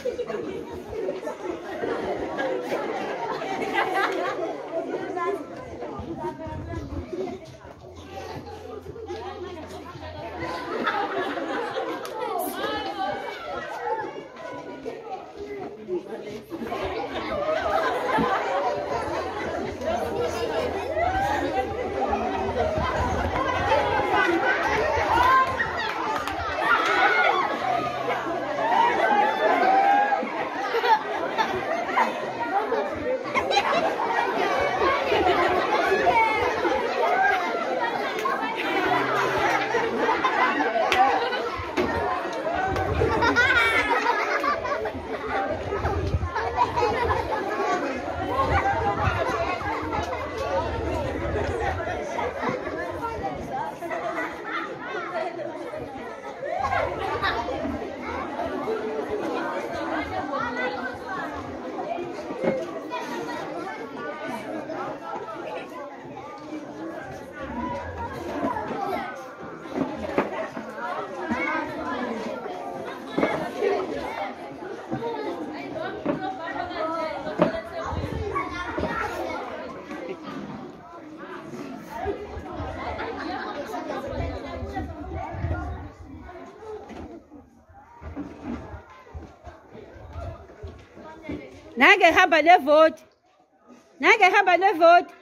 Thank you. Thank you. Nange ehamba nevoti. Nange ehamba nevoti.